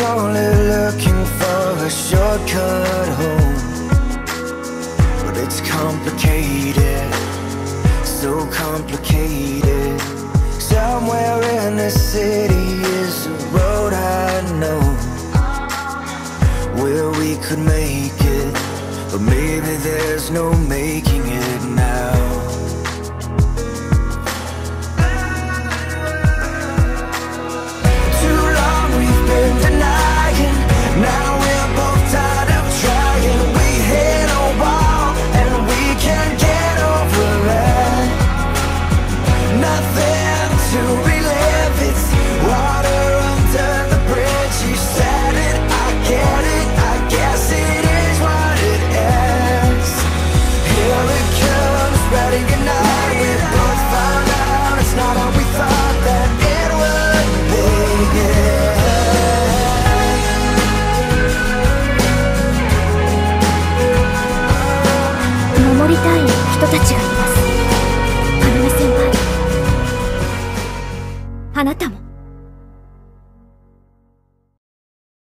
only looking for a shortcut home. But it's complicated, so complicated. Somewhere in the city is a road I know. Where we could make it But maybe there's no たい人たちがいます。花見先輩あなたも。